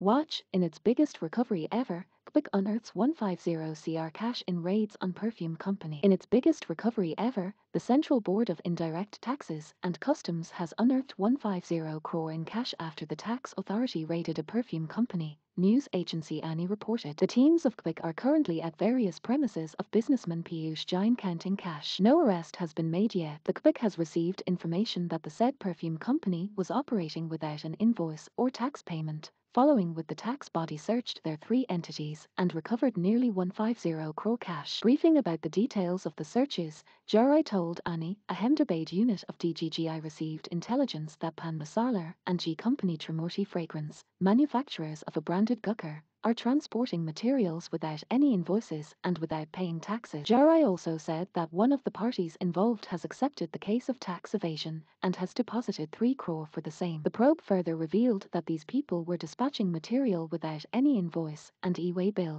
Watch, in its biggest recovery ever, CBIC unearths 150 CR cash in raids on perfume company. In its biggest recovery ever, the Central Board of Indirect Taxes and Customs has unearthed 150 crore in cash after the tax authority raided a perfume company. News agency ANI reported. The teams of CBIC are currently at various premises of businessman Piyush Jain counting cash. No arrest has been made yet. The CBIC has received information that the said perfume company was operating without an invoice or tax payment. Following with the tax body searched their three entities and recovered nearly 150 crore cash. Briefing about the details of the searches, Johri told ANI, Ahmedabad unit of DGGI received intelligence that Pan Masala and G Company Trimurti Fragrance, manufacturers of a are transporting materials without any invoices and without paying taxes. Johri also said that one of the parties involved has accepted the case of tax evasion and has deposited 3 crore for the same. The probe further revealed that these people were dispatching material without any invoice and e-way bill.